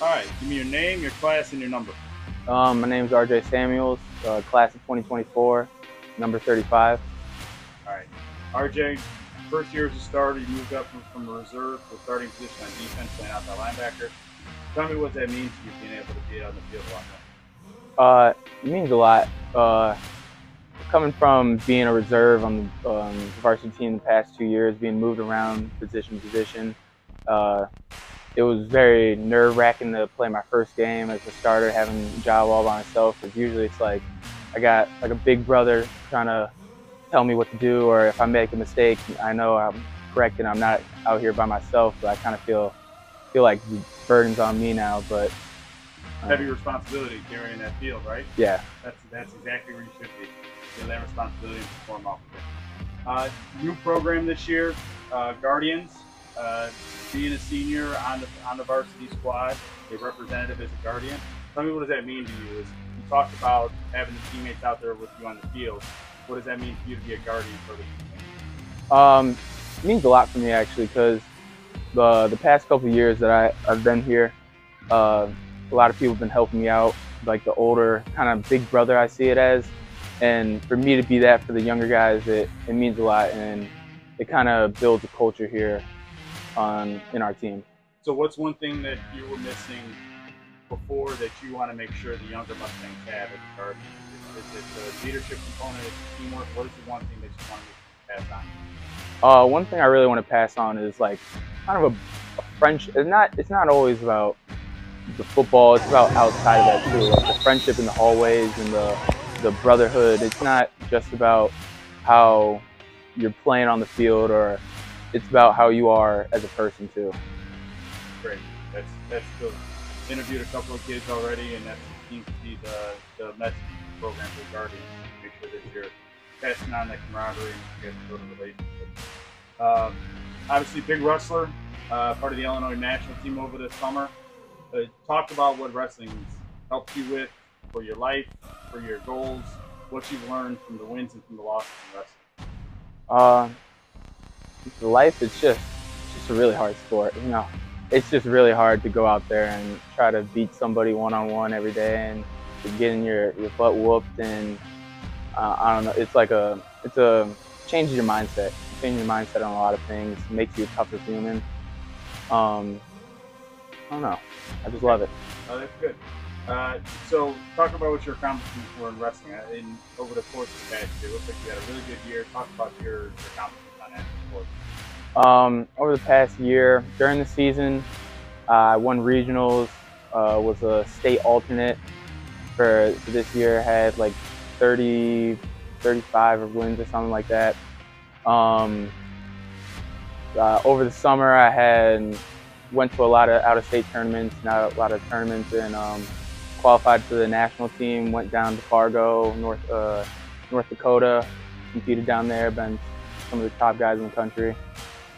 All right, give me your name, your class, and your number. Um, my name is RJ Samuels, uh, class of 2024, number 35. All right, RJ, first year as a starter, you moved up from, from a reserve to a starting position on defense, playing outside linebacker. Tell me what that means to you being able to be out on the field a lot. Uh, it means a lot. Uh, coming from being a reserve on the um, varsity team the past two years, being moved around position to position, uh, it was very nerve wracking to play my first game as a starter, having a job all by myself. Because usually it's like I got like a big brother trying to tell me what to do, or if I make a mistake, I know I'm correct and I'm not out here by myself. But I kind of feel feel like the burden's on me now. But um, Heavy responsibility carrying that field, right? yeah, That's that's exactly where you should be. Feel that responsibility and perform off of it. Uh, new program this year, uh, Guardians. Uh, being a senior on the on the varsity squad, a representative as a guardian. Tell me what does that mean to you? Is you talked about having the teammates out there with you on the field. What does that mean for you to be a guardian for the teammates? Um, it means a lot for me actually because the the past couple years that I I've been here, uh, a lot of people have been helping me out. Like the older kind of big brother, I see it as, and for me to be that for the younger guys, it it means a lot, and it kind of builds a culture here on in our team. So, what's one thing that you were missing before that you want to make sure the younger Mustangs have as a guardian? Is, is it the leadership component? Teamwork? What is the one thing that you want to pass on? Uh, one thing I really want to pass on is like kind of a, a friendship. It's not it's not always about the football. It's about outside of that too, like the friendship in the hallways and the the brotherhood. It's not just about how you're playing on the field, or it's about how you are as a person too. Great. That's that's good. Interviewed a couple of kids already, and that seems to be the the message program for Guardians. Make sure that you're passing on that camaraderie and you guys build a relationship. Um, obviously, big wrestler, uh, part of the Illinois national team over the summer. Uh, talk about what wrestling's helped you with for your life, for your goals, what you've learned from the wins and from the losses in wrestling. Uh, life is just just a really hard sport. You know, it's just really hard to go out there and try to beat somebody one on one every day and getting your your butt whooped and uh, I don't know. It's like a it's a changes your mindset. Changes your mindset on a lot of things. Makes you a tougher human. Um, I don't know. I just love it. Oh, that's good. Uh, so, talk about what your accomplishments were in wrestling uh, in over the course of the past year. It looks like you had a really good year. Talk about your, your accomplishments on that. Um, over the past year, during the season, uh, I won regionals. Uh, was a state alternate for, this year. Had like 30, 35 wins or something like that. Um, uh, over the summer, I had went to a lot of out-of-state tournaments, not a lot of tournaments, and um, qualified for the national team. Went down to Fargo, North uh, North Dakota, competed down there. Been some of the top guys in the country.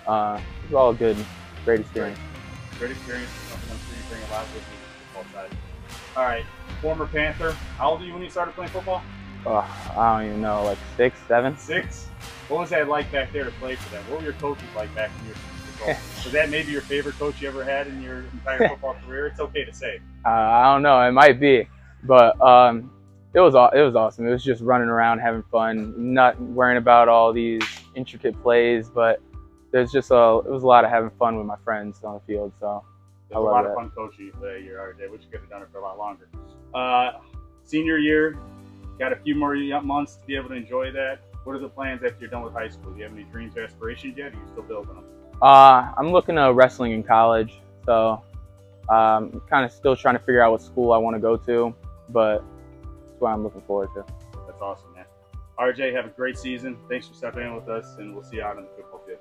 Uh, it was all good, great experience. Great experience. I'm sure you bring a lot with you football side. All right, former Panther. How old were you when you started playing football? Uh, I don't even know, like six, seven. Six. What was that like back there to play for them? What were your coaches like back when you were football? Was that maybe your favorite coach you ever had in your entire football career? It's okay to say. Uh, I don't know, it might be, but um, it was it was awesome. It was just running around, having fun, not worrying about all these intricate plays, but there's just a it was a lot of having fun with my friends on the field. So I a love lot that. of fun coaching you that year, RJ. Wish you could have done it for a lot longer. Uh, senior year, got a few more months to be able to enjoy that. What are the plans after you're done with high school? Do you have any dreams or aspirations yet? Or are you still building them? uh, I'm looking at wrestling in college, so um, kind of still trying to figure out what school I want to go to, but that's what I'm looking forward to. That's awesome. RJ, have a great season. Thanks for stepping in with us, and we'll see you out on the football field.